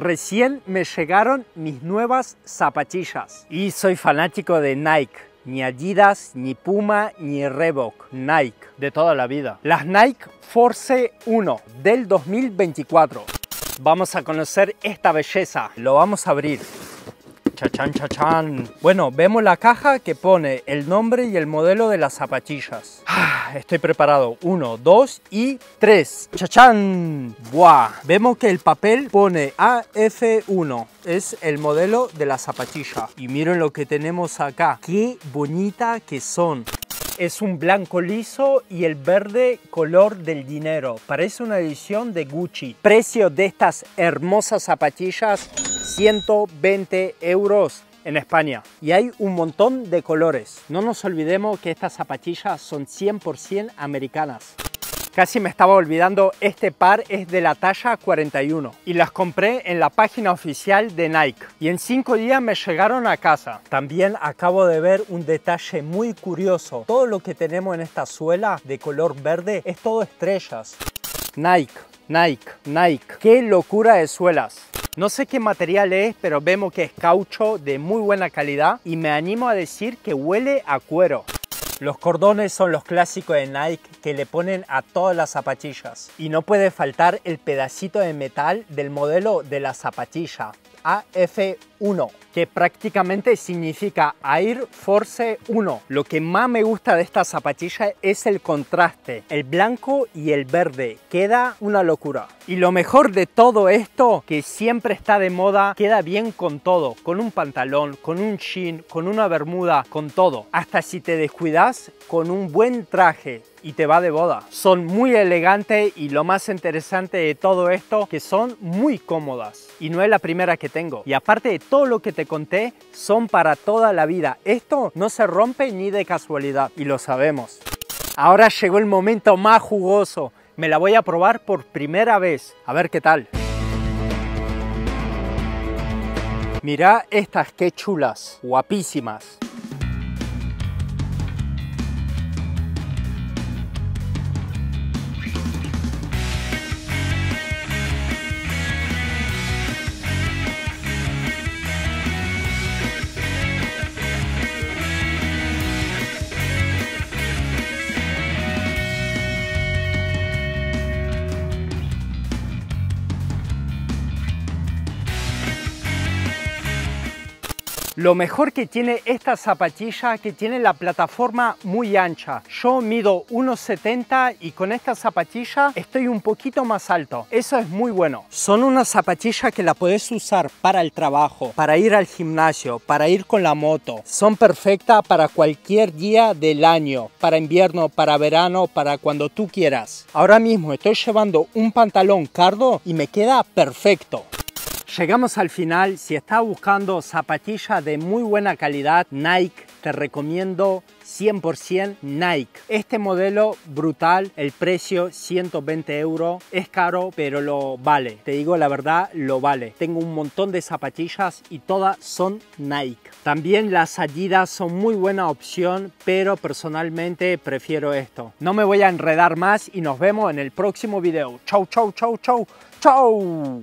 Recién me llegaron mis nuevas zapatillas y soy fanático de Nike. Ni Adidas, ni Puma, ni Reebok. Nike, de toda la vida. Las Nike Force 1 del 2024. Vamos a conocer esta belleza. Lo vamos a abrir. Chachan, chachan. Bueno, vemos la caja que pone el nombre y el modelo de las zapatillas. Ah, estoy preparado. Uno, dos y tres. Chachán. Buah. Vemos que el papel pone AF1. Es el modelo de la zapatilla. Y miren lo que tenemos acá. Qué bonita que son es un blanco liso y el verde color del dinero. Parece una edición de Gucci. Precio de estas hermosas zapatillas 120 euros en España y hay un montón de colores. No nos olvidemos que estas zapatillas son 100% americanas. Casi me estaba olvidando, este par es de la talla 41 y las compré en la página oficial de Nike y en 5 días me llegaron a casa. También acabo de ver un detalle muy curioso. Todo lo que tenemos en esta suela de color verde es todo estrellas. Nike, Nike, Nike. ¡Qué locura de suelas! No sé qué material es, pero vemos que es caucho de muy buena calidad y me animo a decir que huele a cuero. Los cordones son los clásicos de Nike que le ponen a todas las zapatillas. Y no puede faltar el pedacito de metal del modelo de la zapatilla, AF1 que prácticamente significa Air Force 1. Lo que más me gusta de esta zapatilla es el contraste, el blanco y el verde. Queda una locura. Y lo mejor de todo esto, que siempre está de moda, queda bien con todo. Con un pantalón, con un jean, con una bermuda, con todo. Hasta si te descuidas, con un buen traje y te va de boda. Son muy elegantes y lo más interesante de todo esto que son muy cómodas. Y no es la primera que tengo. Y aparte de todo lo que te conté, son para toda la vida. Esto no se rompe ni de casualidad y lo sabemos. Ahora llegó el momento más jugoso. Me la voy a probar por primera vez. A ver qué tal. Mira estas qué chulas, guapísimas. Lo mejor que tiene esta zapatilla que tiene la plataforma muy ancha. Yo mido 1,70 y con esta zapatilla estoy un poquito más alto. Eso es muy bueno. Son una zapatilla que la puedes usar para el trabajo, para ir al gimnasio, para ir con la moto. Son perfectas para cualquier día del año, para invierno, para verano, para cuando tú quieras. Ahora mismo estoy llevando un pantalón cardo y me queda perfecto. Llegamos al final, si estás buscando zapatillas de muy buena calidad, Nike, te recomiendo 100% Nike. Este modelo brutal, el precio 120 euros, es caro pero lo vale. Te digo la verdad, lo vale. Tengo un montón de zapatillas y todas son Nike. También las Adidas son muy buena opción, pero personalmente prefiero esto. No me voy a enredar más y nos vemos en el próximo video. Chau, chau, chau, chau, chau.